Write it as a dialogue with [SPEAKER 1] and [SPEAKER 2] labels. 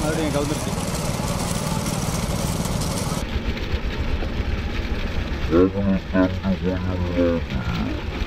[SPEAKER 1] மறுபடியும் கவுந்துருச்சு
[SPEAKER 2] Every time you